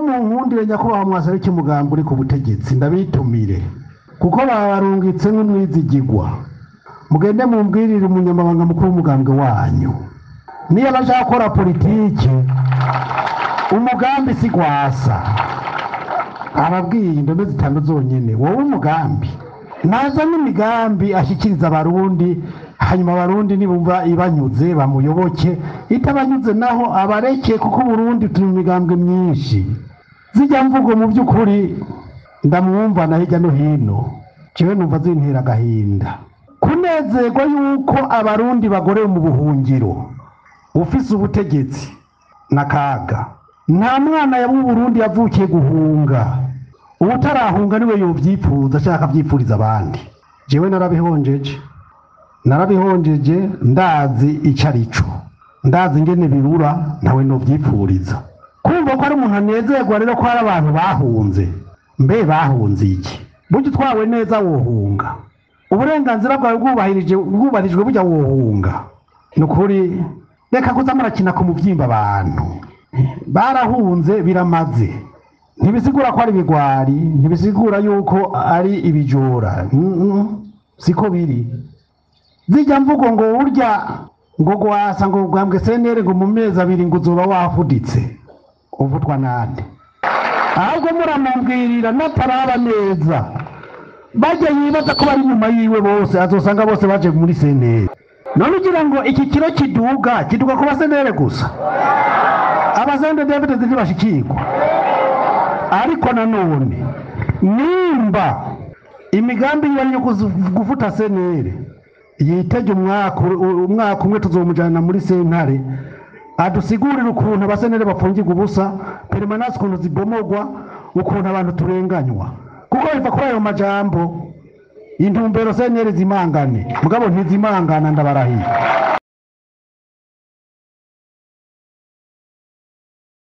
munkundire nyakubahwa mwasabike umugambi uri ku butegetsi ndabitumire. Kuko babarungitse nk'umwizigigwa. Mugende mumbwirire umunyamabanga mukuru w'umugambwe wanyu. Niyo bashaka gukora politiki umugambi si gwasa ababwiye indome zitanu zonyine wowe umugambi. Naza n'imigambi ashyikiriza abarundi hanyuma abarundi nibumva ibanyuze bamuyoboke. Itabanyuze naho abareke kuko uburundi turi mu migambwe myinshi. Zijya mvugo mu by'ukuri ndamwumva na hirya no hino. Jewe numva zintera agahinda. Kunezerwa yuko abarundi bagorewe mu buhungiro ufise ubutegetsi n'akaga nta mwana Burundi yavukiye guhunga. Ubutarahunga ni we yobyipfuza ashaka abyipfuriza abandi. Jewe narabihonjeje. Narabihonjeje ndazi icyo ari cyo ndazi ingene birura nawe nobyipfuriza kumva ko ari umuntu anezerwa rero ko hari abantu bahunze. Mbe bahunze iki? Burya utwawe neza wohunga. Uburenganzira bwawe bwubahirijwe burya wohunga. Ni ukuri reka murakina ku mubyimba abantu. Barahunze biramaze. Ntibisigura ko ari ibigwari ntibisigura yuko ari ibijura siko biri. Zijya mvugo ngo urya ngo gwasa ngo bwambwe senere ngo mu mezi abiri ngo uzoba wafuditse. Uvutwa nande ahubwo muramubwirira nataraba neza. Bajya yibaza ko bari inyuma yiwe bose azosanga bose baje muri senere none ugira ngo iki kiro kiduga kiduga ku basenere gusa. Abasende david ntibashikirwa. Ariko nanone nimba imigambi yiwe yo gufuta senere yitege umwaka umwe tuzomujyana muri sentare. Adusigurire ukuntu abasenere bapfungirwa ubusa perimanasi ukuntu zibomogwa ukuntu abantu turenganywa. Kuko biva kuri ayo majambo intumbero senere zimangane. Mugabo ntizimangana ndabarahiye